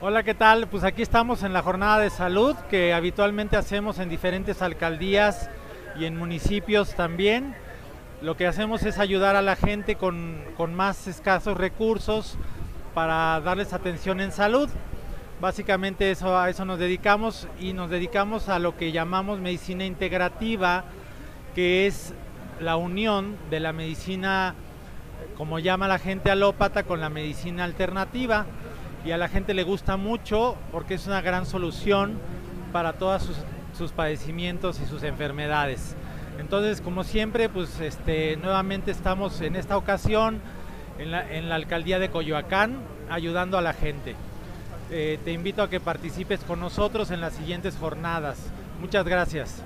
Hola, ¿qué tal? Pues aquí estamos en la jornada de salud que habitualmente hacemos en diferentes alcaldías y en municipios también. Lo que hacemos es ayudar a la gente con, con más escasos recursos para darles atención en salud. Básicamente eso, a eso nos dedicamos y nos dedicamos a lo que llamamos medicina integrativa, que es la unión de la medicina, como llama la gente alópata, con la medicina alternativa y a la gente le gusta mucho porque es una gran solución para todos sus, padecimientos y sus enfermedades. Entonces, como siempre, pues este, nuevamente estamos en esta ocasión en la, en la alcaldía de Coyoacán ayudando a la gente. Eh, te invito a que participes con nosotros en las siguientes jornadas. Muchas gracias.